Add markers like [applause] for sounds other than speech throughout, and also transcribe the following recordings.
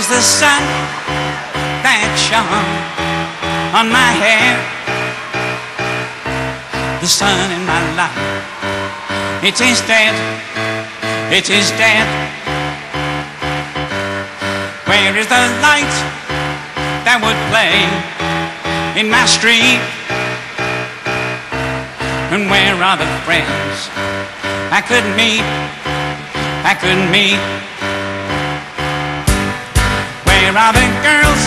is the sun that shone on my hair? The sun in my life, it is dead, it is dead. Where is the light that would play in my street? And where are the friends I could meet? I could meet. Ah, Where are the girls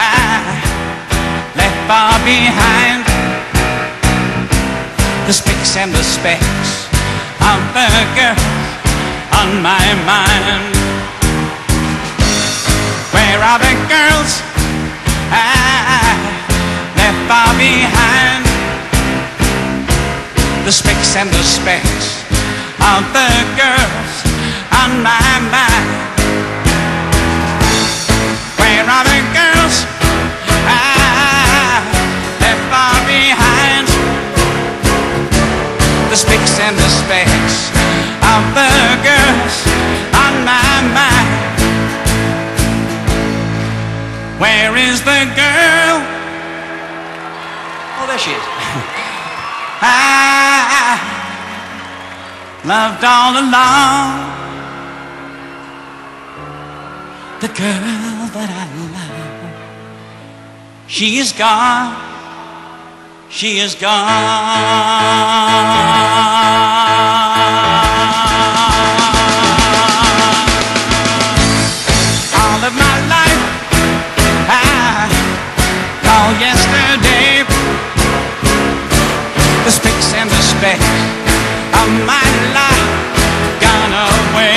I left far behind? The spicks and the specks of the girls on my mind. Where are the girls I left far behind? The spicks and the specks of the girls on my mind. Spicks and the specks of the girls on my mind. Where is the girl? Oh, there she is. [laughs] I loved all along. The girl that I love, she is gone. She is gone. my life. I call yesterday the spicks and the specks of my life gone away.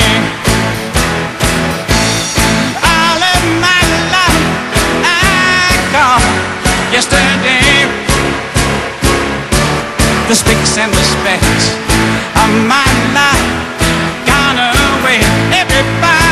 All of my life I call yesterday the spicks and the specks of my life gone away. Everybody.